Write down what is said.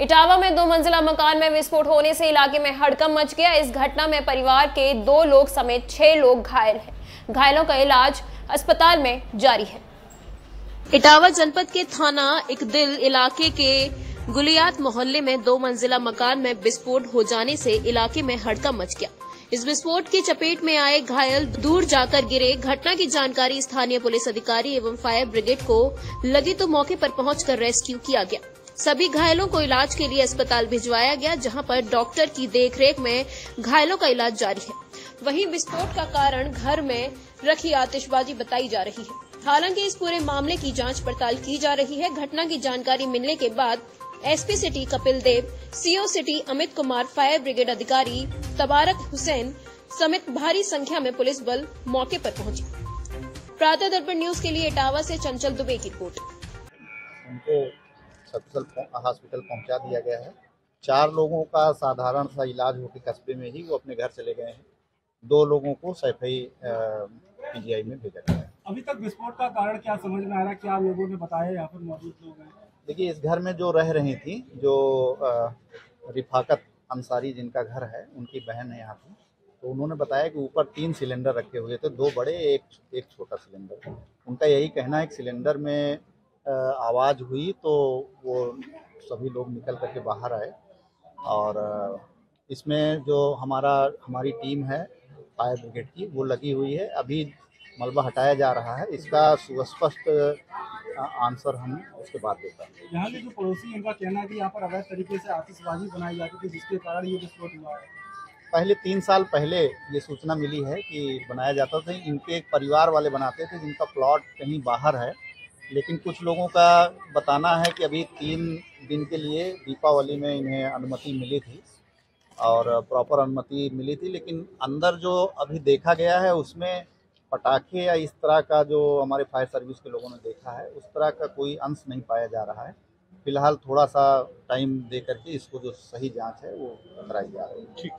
इटावा में दो मंजिला मकान में विस्फोट होने से इलाके में हड़कम मच गया। इस घटना में परिवार के दो लोग समेत छह लोग घायल हैं। घायलों का इलाज अस्पताल में जारी है। इटावा जनपद के थाना इकदिल इलाके के गुलियात मोहल्ले में दो मंजिला मकान में विस्फोट हो जाने से इलाके में हड़कम मच गया। इस विस्फोट की चपेट में आए घायल दूर जाकर गिरे। घटना की जानकारी स्थानीय पुलिस अधिकारी एवं फायर ब्रिगेड को लगी तो मौके पर पहुंचकर रेस्क्यू किया गया। सभी घायलों को इलाज के लिए अस्पताल भिजवाया गया, जहाँ पर डॉक्टर की देखरेख में घायलों का इलाज जारी है। वहीं विस्फोट का कारण घर में रखी आतिशबाजी बताई जा रही है। हालाँकि इस पूरे मामले की जाँच पड़ताल की जा रही है। घटना की जानकारी मिलने के बाद SP city Kapil Dev, CO city Amit Kumar, fire brigade अधिकारी तबारक हुसैन समेत भारी संख्या में पुलिस बल मौके पर पहुँची। प्रातः दर्पण न्यूज़ के लिए इटावा से चंचल दुबे की रिपोर्ट। उनको हॉस्पिटल पहुँचा दिया गया है। चार लोगों का साधारण सा इलाज होकर कस्बे में ही वो अपने घर चले गए हैं। दो लोगों को सैफई पीजीआई में भेजा गया है। अभी तक विस्फोट का कारण क्या समझ में आ रहा है? क्या लोगों ने बताया? यहाँ पर मौजूद लोग हैं। देखिए इस घर में जो रह रही थी जो रिफाकत अंसारी जिनका घर है उनकी बहन है यहाँ की तो उन्होंने बताया कि ऊपर तीन सिलेंडर रखे हुए थे दो बड़े एक एक छोटा सिलेंडर। उनका यही कहना है कि सिलेंडर में आवाज़ हुई तो वो सभी लोग निकल करके बाहर आए। और इसमें जो हमारा हमारी टीम है फायर ब्रिगेड की वो लगी हुई है। अभी मलबा हटाया जा रहा है। इसका सुस्पष्ट आंसर हम उसके बाद देता हैं यहाँ के जो पड़ोसी उनका कहना है कि यहाँ पर अवैध तरीके से आतिशबाजी बनाई जाती थी जिसके कारण ये विस्फोट हुआ है। पहले तीन साल पहले ये सूचना मिली है कि बनाया जाता था। इनके एक परिवार वाले बनाते थे जिनका प्लॉट कहीं बाहर है। लेकिन कुछ लोगों का बताना है कि अभी तीन दिन के लिए दीपावली में इन्हें अनुमति मिली थी और प्रॉपर अनुमति मिली थी, लेकिन अंदर जो अभी देखा गया है, उसमें पटाखे या इस तरह का जो हमारे फायर सर्विस के लोगों ने देखा है, उस तरह का कोई अंश नहीं पाया जा रहा है। फ़िलहाल थोड़ा सा टाइम दे करके इसको जो सही जाँच है, वो कराई जा रही है। ठीक।